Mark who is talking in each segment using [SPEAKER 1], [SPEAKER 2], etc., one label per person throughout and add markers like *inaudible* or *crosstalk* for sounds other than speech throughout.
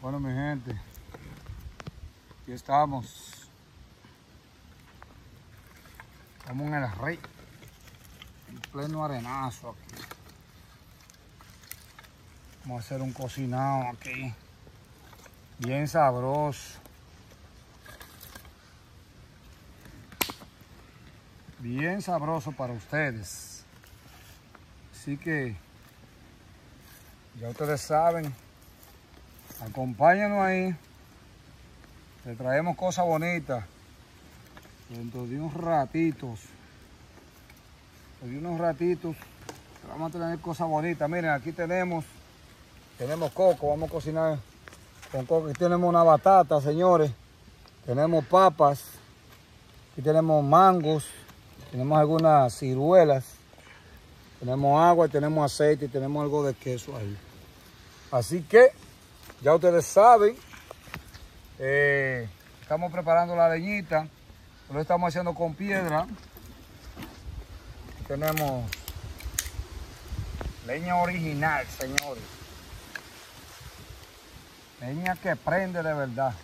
[SPEAKER 1] Bueno, mi gente, aquí estamos. Estamos en el rey, en pleno arenazo aquí. Vamos a hacer un cocinado aquí, bien sabroso. Bien sabroso para ustedes. Así que ya ustedes saben, acompáñanos ahí. Le traemos cosas bonitas. Dentro de unos ratitos. De unos ratitos. Vamos a tener cosas bonitas. Miren, aquí tenemos. Tenemos coco. Vamos a cocinar con coco. Aquí tenemos una batata, señores. Tenemos papas. Aquí tenemos mangos. Tenemos algunas ciruelas. Tenemos agua, tenemos aceite y tenemos algo de queso ahí. Así que ya ustedes saben, eh, estamos preparando la leñita, lo estamos haciendo con piedra. Tenemos leña original, señores. Leña que prende de verdad.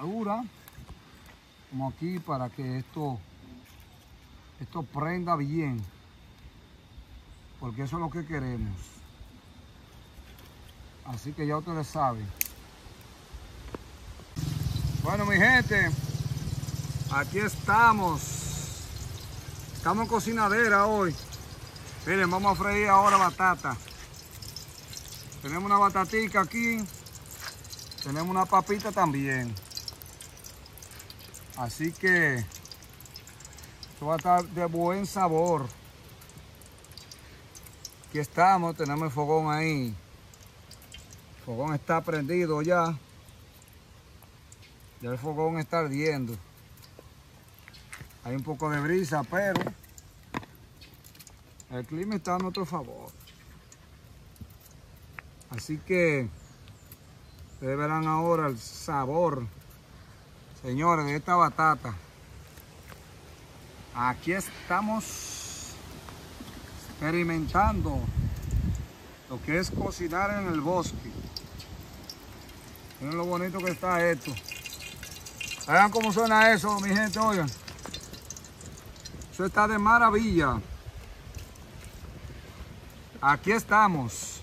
[SPEAKER 1] Dura, como aquí para que esto, esto prenda bien. Porque eso es lo que queremos. Así que ya ustedes saben. Bueno, mi gente, aquí estamos. Estamos en cocinadera hoy. Miren, vamos a freír ahora batata. Tenemos una batatica aquí. Tenemos una papita también. Así que esto va a estar de buen sabor. Aquí estamos, tenemos el fogón ahí. Fogón está prendido ya. Ya el fogón está ardiendo. Hay un poco de brisa, pero el clima está a nuestro favor. Así que ustedes verán ahora el sabor, señores, de esta batata. Aquí estamos experimentando lo que es cocinar en el bosque. Miren lo bonito que está esto. Vean cómo suena eso, mi gente, oigan. Eso está de maravilla. Aquí estamos.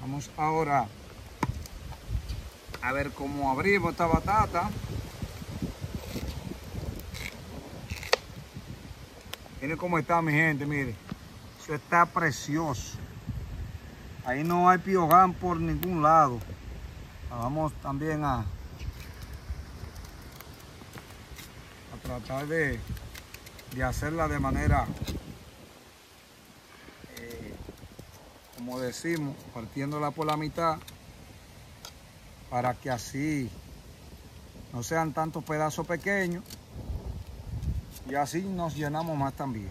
[SPEAKER 1] Vamos ahora a ver cómo abrimos esta batata. Miren cómo está mi gente, mire. Eso está precioso. Ahí no hay piogán por ningún lado. Vamos también a, tratar de, de hacerla de manera, eh, como decimos, partiéndola por la mitad, para que así no sean tantos pedazos pequeños y así nos llenamos más también.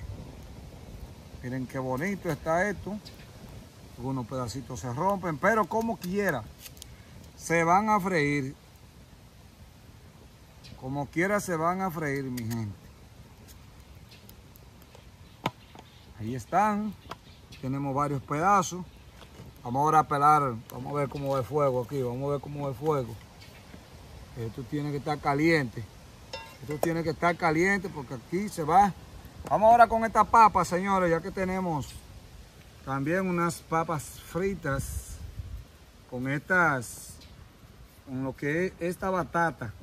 [SPEAKER 1] Miren qué bonito está esto. Algunos pedacitos se rompen, pero como quiera, se van a freír. Como quiera se van a freír, mi gente. Ahí están. Tenemos varios pedazos. Vamos ahora a pelar. Vamos a ver cómo va el fuego aquí. Vamos a ver cómo va el fuego. Esto tiene que estar caliente. Esto tiene que estar caliente porque aquí se va. Vamos ahora con esta papa, señores, ya que tenemos también unas papas fritas con estas, con lo que es esta batata.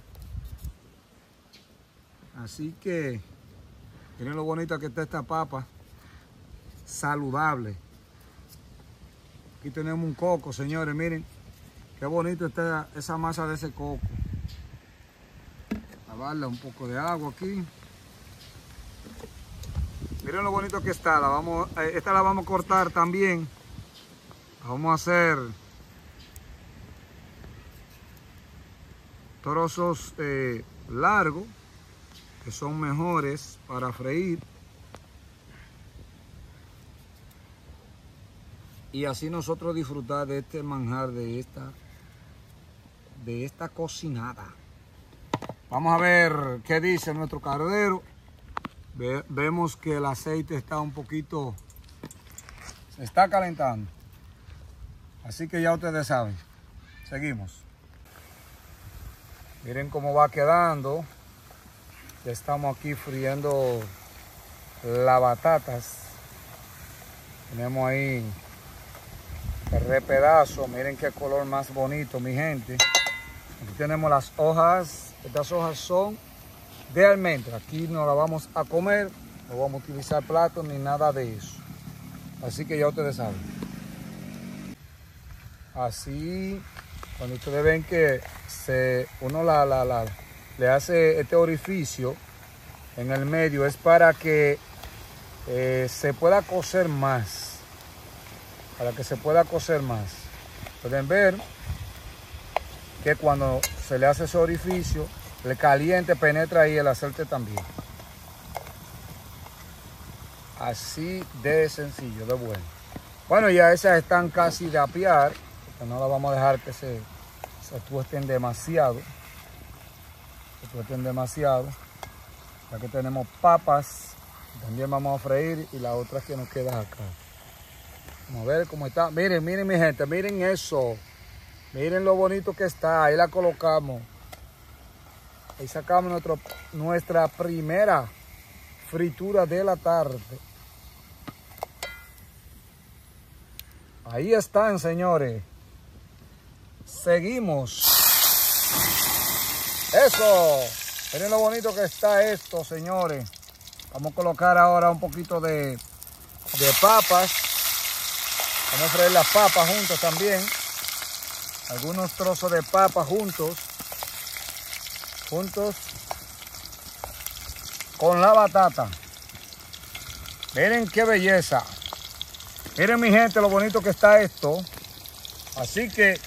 [SPEAKER 1] Así que miren lo bonita que está esta papa, saludable. Aquí tenemos un coco, señores, miren qué bonito está esa masa de ese coco. Lavarle un poco de agua aquí. Miren lo bonito que está. La vamos, esta la vamos a cortar también. Vamos a hacer trozos eh, largos que son mejores para freír. Y así nosotros disfrutar de este manjar, de esta, de esta cocinada. Vamos a ver qué dice nuestro cardero. Ve, vemos que el aceite está un poquito, se está calentando. Así que ya ustedes saben. Seguimos. Miren cómo va quedando. Ya estamos aquí friendo las batatas. Tenemos ahí el pedazo. Miren qué color más bonito, mi gente. Aquí tenemos las hojas. Estas hojas son de. Aquí no la vamos a comer. No vamos a utilizar platos ni nada de eso. Así que ya ustedes saben. Así, cuando ustedes ven que se, uno le hace este orificio en el medio, es para que eh, se pueda cocer más. Para que se pueda cocer más. Pueden ver que cuando se le hace ese orificio, el caliente penetra ahí el aceite también. Así de sencillo, de bueno. Bueno, ya esas están casi de apiar. No las vamos a dejar que se, se tuesten demasiado. Se tuesten demasiado. Ya que tenemos papas. También vamos a freír. Y la otra que nos queda acá. Vamos a ver cómo está. Miren, miren mi gente. Miren eso. Miren lo bonito que está. Ahí la colocamos. Ahí sacamos nuestro, nuestra primera fritura de la tarde. Ahí están, señores. Seguimos. Eso. Miren lo bonito que está esto, señores. Vamos a colocar ahora un poquito de, de papas. Vamos a freír las papas juntos también. Algunos trozos de papas juntos. Juntos con la batata. Miren qué belleza. Miren mi gente lo bonito que está esto. Así que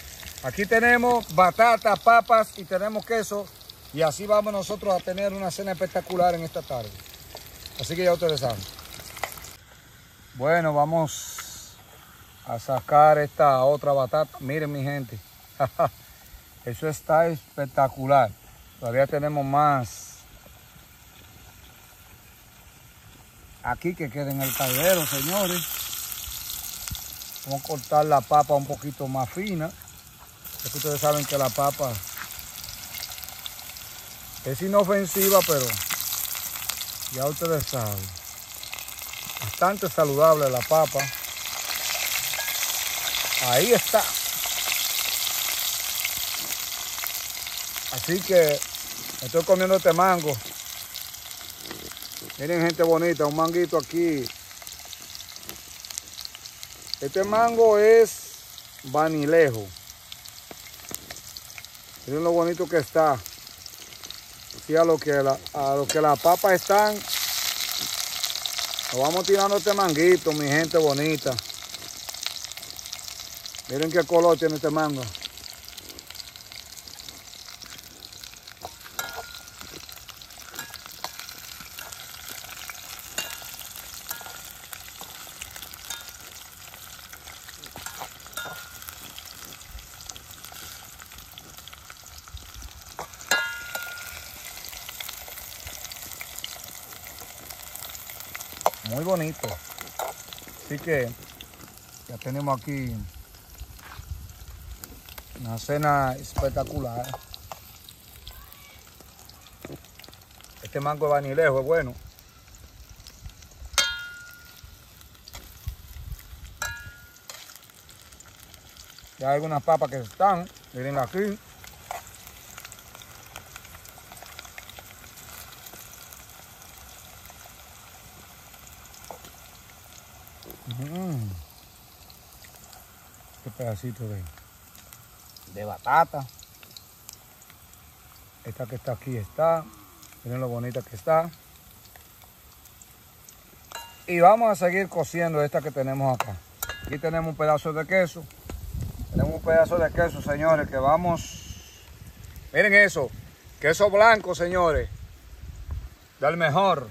[SPEAKER 1] aquí tenemos batata, papas y tenemos queso. Y así vamos nosotros a tener una cena espectacular en esta tarde. Así que ya ustedes saben. Bueno, vamos a sacar esta otra batata. Miren mi gente. *laughs* Eso está espectacular. Todavía tenemos más aquí que quede en el caldero, señores. Vamos a cortar la papa un poquito más fina. que ustedes saben que la papa es inofensiva, pero ya ustedes saben. Bastante saludable la papa. Ahí está. Así que estoy comiendo este mango. Miren gente bonita, un manguito aquí. Este mango es vanilejo. Miren lo bonito que está. Y a lo que a lo que las papas están, nos vamos tirando este manguito, mi gente bonita. Miren qué color tiene este mango. Muy bonito. Así que ya tenemos aquí una cena espectacular. Este mango de vanilejo es bueno. Ya hay algunas papas que están, miren aquí. Este pedacito de, de batata. Esta que está aquí está. Miren lo bonita que está. Y vamos a seguir cociendo esta que tenemos acá. Aquí tenemos un pedazo de queso. Tenemos un pedazo de queso, señores, que vamos... Miren eso. Queso blanco, señores. Del mejor.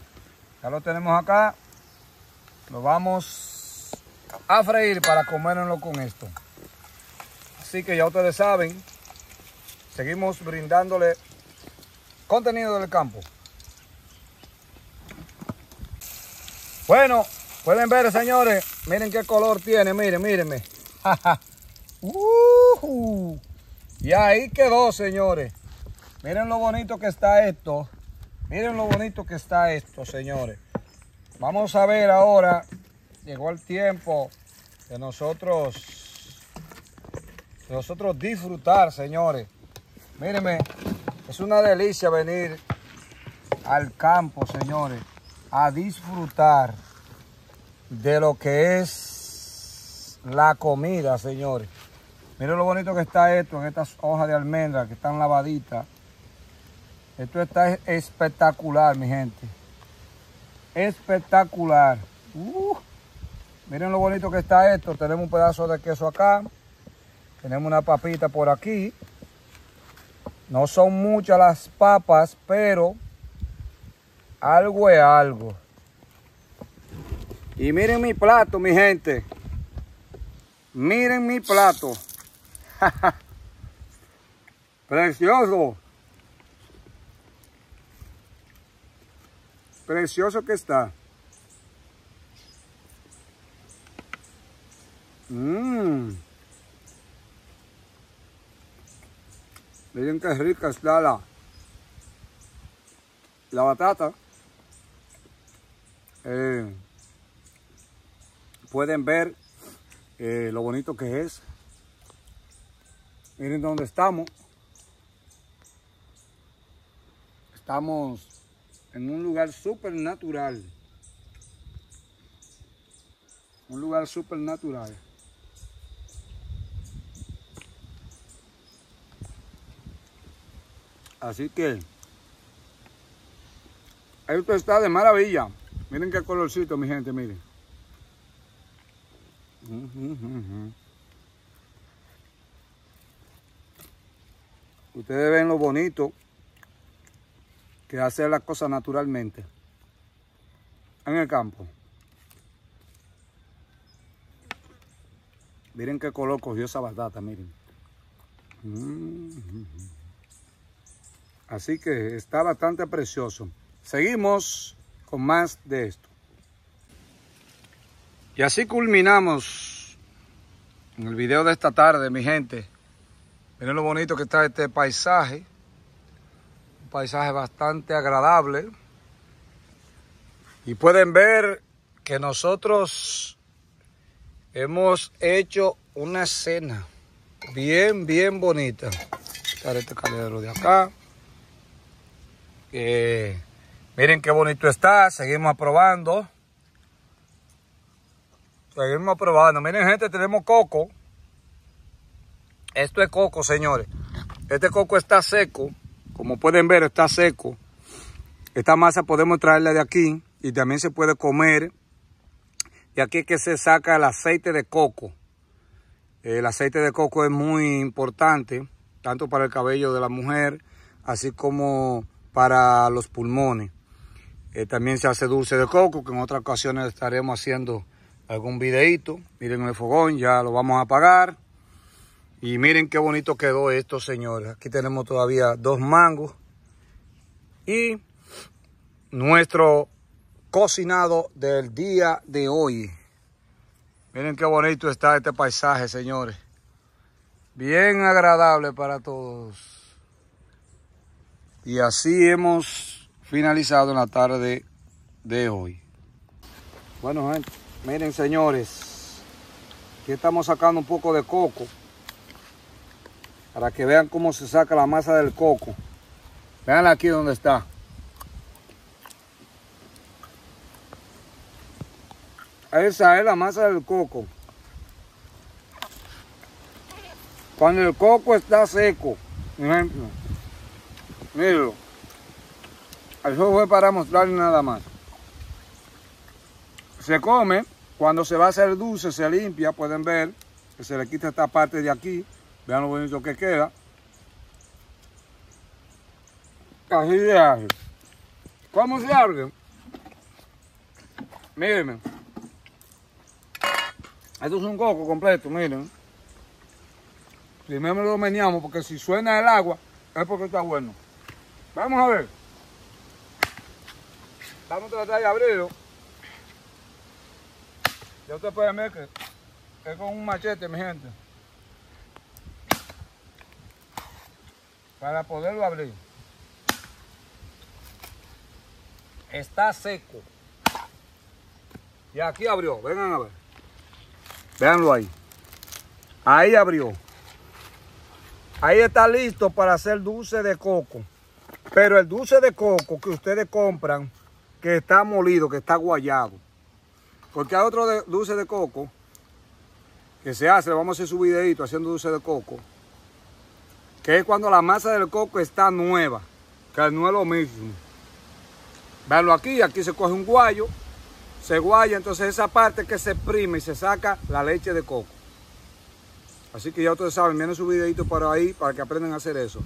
[SPEAKER 1] Ya lo tenemos acá. Lo vamos a freír para comérnoslo con esto. Así que ya ustedes saben, seguimos brindándole contenido del campo. Bueno, pueden ver, señores, miren qué color tiene, miren, mírenme. *laughs* Uh, y ahí quedó, señores. Miren lo bonito que está esto. Miren lo bonito que está esto, señores. Vamos a ver ahora. Llegó el tiempo de nosotros, nosotros disfrutar, señores. Mírenme, es una delicia venir al campo, señores, a disfrutar de lo que es la comida, señores. Miren lo bonito que está esto en estas hojas de almendra que están lavaditas. Esto está espectacular, mi gente. Espectacular. Uh, miren lo bonito que está esto. Tenemos un pedazo de queso acá. Tenemos una papita por aquí. No son muchas las papas, pero algo es algo. Y miren mi plato, mi gente. Miren mi plato. *laughs* Precioso. Precioso que está. Mmm. Miren qué rica está la, la batata. Eh, pueden ver eh, lo bonito que es. Miren dónde estamos. Estamos en un lugar súper natural. Un lugar súper natural. Así que esto está de maravilla. Miren qué colorcito, mi gente, miren. Ustedes ven lo bonito que hacer las cosas naturalmente en el campo. Miren qué color cogió esa batata, miren. Así que está bastante precioso. Seguimos con más de esto. Y así culminamos en el video de esta tarde, mi gente. Miren lo bonito que está este paisaje. Un paisaje bastante agradable. Y pueden ver que nosotros hemos hecho una cena bien, bien bonita. Este calero de acá. Miren qué bonito está. Seguimos aprobando. Seguimos aprobando. Miren, gente, tenemos coco. Esto es coco, señores. Este coco está seco. Como pueden ver, está seco. Esta masa podemos traerla de aquí y también se puede comer. Y aquí es que se saca el aceite de coco. El aceite de coco es muy importante, tanto para el cabello de la mujer, así como para los pulmones. Eh, también se hace dulce de coco, que en otras ocasiones estaremos haciendo algún videito. Miren el fogón, ya lo vamos a apagar. Y miren qué bonito quedó esto, señores. Aquí tenemos todavía dos mangos. Y nuestro cocinado del día de hoy. Miren qué bonito está este paisaje, señores. Bien agradable para todos. Y así hemos finalizado la tarde de hoy. Bueno, gente, miren señores, aquí estamos sacando un poco de coco para que vean cómo se saca la masa del coco. Vean aquí donde está. Esa es la masa del coco. Cuando el coco está seco, por ejemplo, Mírenlo. Eso fue para mostrarles nada más. Se come, cuando se va a hacer dulce, se limpia, pueden ver que se le quita esta parte de aquí. Vean lo bonito que queda. Así de hace. ¿Cómo se abre? Mírenme. Esto es un coco completo, miren. Primero lo meneamos porque si suena el agua es porque está bueno. Vamos a ver. Vamos a tratar de abrirlo. Ya usted puede ver que es con un machete, mi gente. para poderlo abrir. Está seco. Y aquí abrió, vengan a ver. Véanlo ahí. Ahí abrió. Ahí está listo para hacer dulce de coco. Pero el dulce de coco que ustedes compran, que está molido, que está guayado. Porque hay otro dulce de coco que se hace, vamos a hacer su videito haciendo dulce de coco, que es cuando la masa del coco está nueva, que no es lo mismo. Veanlo aquí, aquí se coge un guayo, se guaya, entonces esa parte que se exprime y se saca la leche de coco. Así que ya ustedes saben, vienen su videito para ahí para que aprendan a hacer eso.